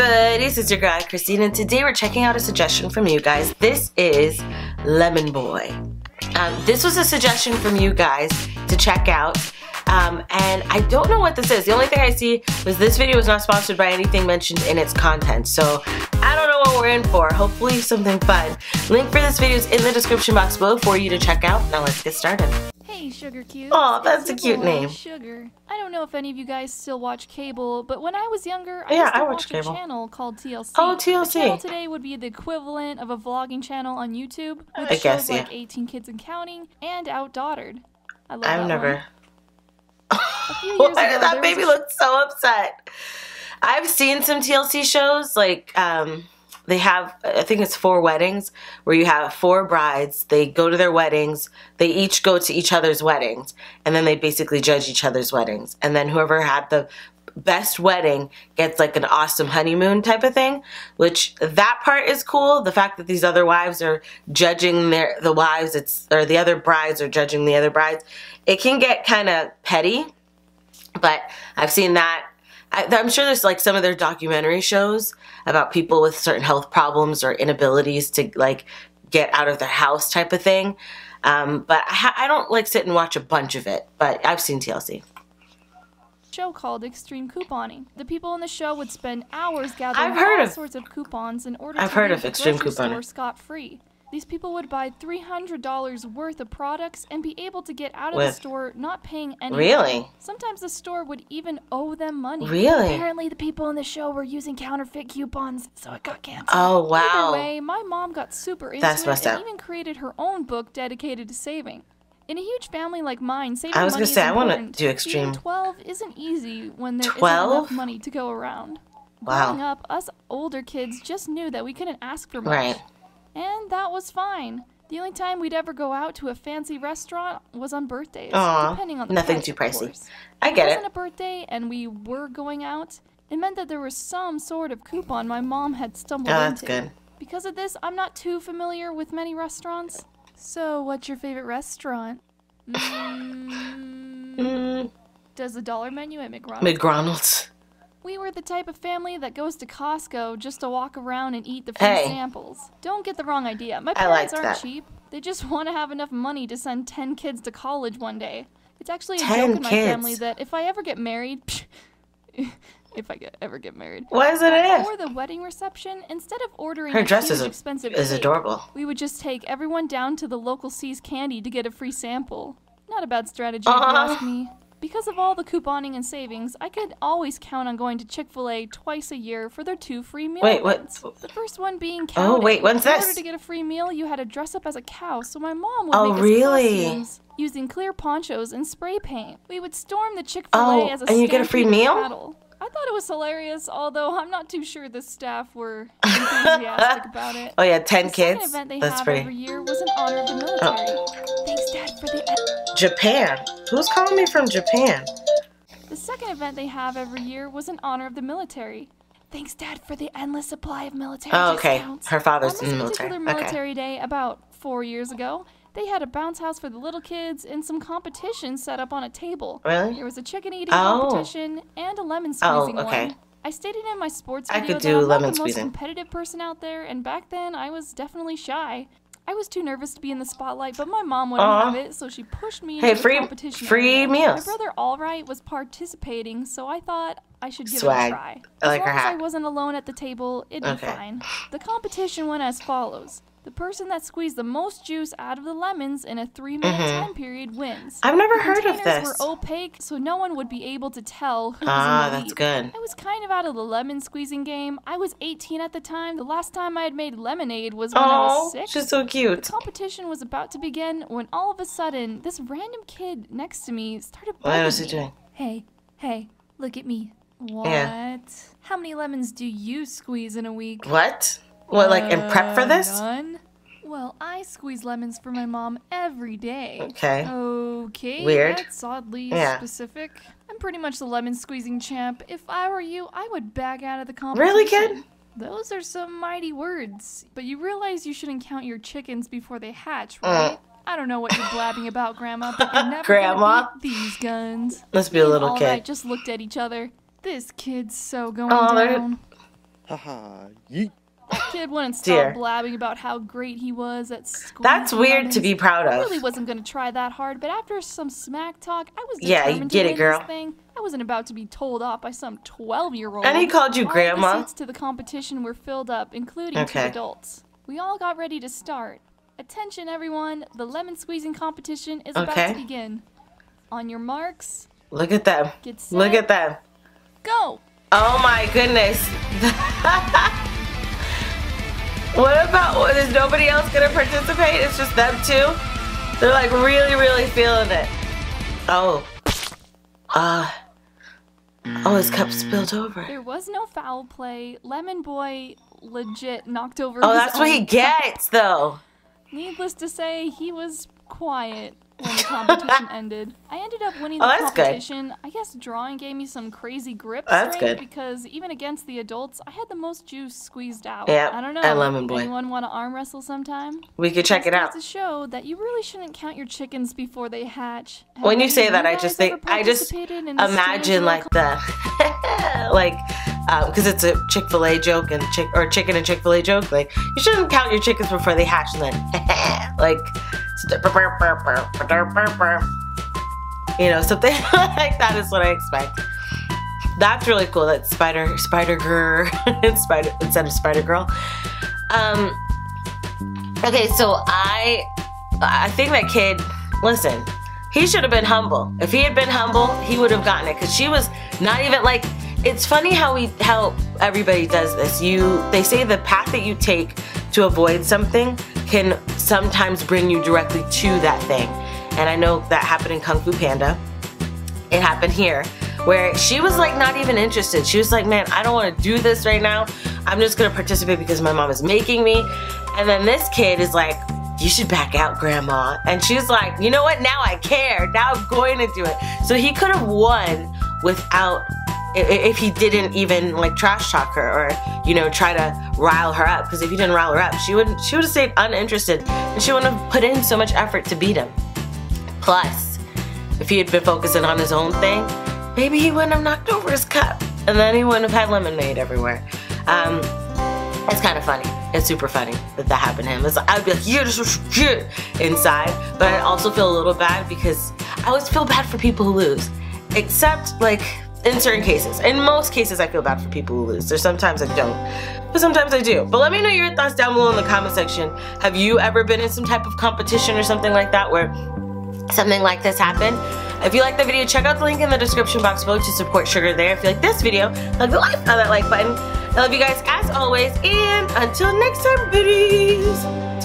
buddies, it's your girl Christene and today we're checking out a suggestion from you guys. This is Lemon Boi. Um, this was a suggestion from you guys to check out um, and I don't know what this is. The only thing I see was this video was not sponsored by anything mentioned in its content so I don't know what we're in for. Hopefully something fun. Link for this video is in the description box below for you to check out. Now let's get started. Hey, Sugar Cute. Aw, that's It's a cute name. Sugar. I don't know if any of you guys still watch cable, but when I was younger, I Yeah, used to I watch watch cable. a channel called TLC. Oh, The TLC. channel today would be the equivalent of a vlogging channel on YouTube with I shows guess, like 18 Kids and Counting and Outdaughtered. I love I've that never. one. A few years Why did that baby a look so upset? I've seen some TLC shows like um they have I think it's four weddings where you have four brides, they go to their weddings, they each go to each other's weddings and then they basically judge each other's weddings. And then whoever had the best wedding gets like an awesome honeymoon type of thing, which that part is cool. The fact that these other wives are judging their the wives it's or the other brides are judging the other brides. It can get kind of petty but I've seen that. I, I'm sure there's like some of their documentary shows about people with certain health problems or inabilities to like get out of their house type of thing. Um, but I, I don't like sit and watch a bunch of it. But I've seen TLC. show called Extreme Couponing. The people in the show would spend hours gathering I've heard all of- sorts of coupons in order I've to heard of Extreme Couponing. store scot-free. These people would buy $300 worth of products and be able to get out of the store not paying any Really? Sometimes the store would even owe them money. Really? Apparently the people in the show were using counterfeit coupons, so it got canceled. Oh wow. Either way, my mom got super into That's it and up. even created her own book dedicated to saving. In a huge family like mine, saving I was money gonna say, is I important. do extreme- Being 12 isn't easy when there not 12? enough money to go around. Wow. Growing up, us older kids just knew that we couldn't ask for much. Right. And that was fine. The only time we'd ever go out to a fancy restaurant was on birthdays, Aw, depending on the nothing price, too pricey. I get it get wasn't a birthday and we were going out, it meant that there was some sort of coupon my mom had stumbled Oh, that's into. good. Because of this, I'm not too familiar with many restaurants. So, what's your favorite restaurant? Mm, Mm, does the dollar menu at McDonald's? McDonald's. We were the type of family that goes to Costco just to walk around and eat the free Hey. samples. Don't get the wrong idea. My parents aren't that. cheap. They just want to have enough money to send 10 kids to college one day. It's actually a joke in my kids? family that if I ever get married, if I get, ever get married, Why is it an for the wedding reception, instead of ordering Her dress is, expensive is cake, adorable. we would just take everyone down to the local See's Candy to get a free sample. Not a bad strategy if you ask me. Because of all the couponing and savings, I could always count on going to Chick-fil-A twice a year for their two free meals. Wait, what? The first one being cow. Oh, wait, when's In this? order to get a free meal, you had to dress up as a cow, so my mom would Oh, make us really? costumes using clear ponchos and spray paint. We would storm the Chick-fil-A Oh, as a and you get a free meal? cattle. I thought it was hilarious, although I'm not too sure the staff were enthusiastic about it. Oh yeah, 10 The kids. event they That's have pretty. every year was in honor of the military. Oh. Thanks, Dad, for the. Japan. Who's calling me from Japan? The second event they have every year was in honor of the military. Thanks, Dad, for the endless supply of military Oh, okay. discounts. Her father's On in the military. particular Okay. military day, about four years ago, they had a bounce house for the little kids and some competitions set up on a table. Really? There was a chicken eating Oh. competition and a lemon squeezing Oh, squeezing okay. one. I stated in my sports video I could that do I'm not lemon the squeezing. most competitive person out there, and back then I was definitely shy. I was too nervous to be in the spotlight, but my mom wouldn't Aw. have it, so she pushed me Hey, into free- the competition. free meals. My brother Allright was participating, so I thought I should give Swag. it a try. I like as her long as I wasn't alone at the table, it'd be fine. The competition went as follows. The person that squeezed the most juice out of the lemons in a three-minute Mhm. time period wins. I've never The heard of this. containers were opaque, so no one would be able to tell who was Ah, in the that's good. I was kind of out of the lemon squeezing game. I was 18 at the time. The last time I had made lemonade was when I Oh, was six. she's so cute. The competition was about to begin when all of a sudden, this random kid next to me started What was he doing? Hey, hey, look at me. What? How many lemons do you squeeze in a week? What? What, like in prep for Uh, this? None. Well, I squeeze lemons for my mom every day. Okay. Okay. Weird. That's oddly Yeah. specific. I'm pretty much the lemon squeezing champ. If I were you, I would back out of the competition. Really, kid? Those are some mighty words. But you realize you shouldn't count your chickens before they hatch, Mm. right? I don't know what you're blabbing about, Grandma, but you're never Grandma? these guns. Let's be a little All kid. Right just looked at each other. This kid's so going Oh, they're- down. Haha, yeet. Kid wouldn't stop Dear. blabbing about how great he was at school. That's weird to be proud of. I of. really wasn't gonna try that hard, but after some smack talk, I was Yeah, you determined get to it, win girl. This thing. I wasn't about to be told off by some twelve-year-old. And he called you All of grandma? The seats to the competition were filled up, including Okay. two adults. We all got ready to start. Attention, everyone! The lemon squeezing competition is about to begin. On your marks, Look at them. get set. Look at them. Go! Oh my goodness. what about, is nobody else gonna participate? It's just them two? They're like really, really feeling it. Oh. Uh. Oh, his cup spilled over. There was no foul play. Lemon Boi legit knocked over. Oh, that's what he gets, though. Needless to say, he was quiet when the competition ended. I ended up winning the Oh, that's good. competition. I guess drawing gave me some crazy grip oh, That's strength good. because even against the adults, I had the most juice squeezed out. Yeah, I don't know. and Lemon Boi. Anyone want to arm wrestle sometime? We could check it out. goes to show that you really shouldn't count your chickens before they hatch. Have When you say that, I just think, I just participated in this imagine like the, like, uh, because it's a Chick fil A joke and chick, or chicken and Chick fil A joke. Like, you shouldn't count your chickens before they hatch and then, like, you know, something like that is what I expect. That's really cool. That Spider Spider Girl Spider instead of Spider Girl. Um. Okay, so I I think that kid. Listen, he should have been humble. If he had been humble, he would have gotten it. Cause she was not even like. It's funny how we how everybody does this. You they say the path that you take to avoid something can sometimes bring you directly to that thing. And I know that happened in Kung Fu Panda it happened here where she was like not even interested. She was like, man, I don't want to do this right now. I'm just going to participate because my mom is making me. And then this kid is like, you should back out, grandma. And she's like, you know what? Now I care. Now I'm going to do it. So he could have won without if he didn't even like trash talk her or you know try to rile her up because if he didn't rile her up she would she would have stayed uninterested and she wouldn't have put in so much effort to beat him plus if he had been focusing on his own thing, maybe he wouldn't have knocked over his cup. And then he wouldn't have had lemonade everywhere. Um, it's kind of funny. It's super funny that that happened to him. It's, I'd be like, yeah, this good inside. But I also feel a little bad because I always feel bad for people who lose. Except, like, in certain cases. In most cases, I feel bad for people who lose. There's sometimes I don't. But sometimes I do. But let me know your thoughts down below in the comment section. Have you ever been in some type of competition or something like that where something like this happened. If you like the video, check out the link in the description box below to support Sugar there. If you like this video, hug the like on that like button. I love you guys as always, and until next time, bitties.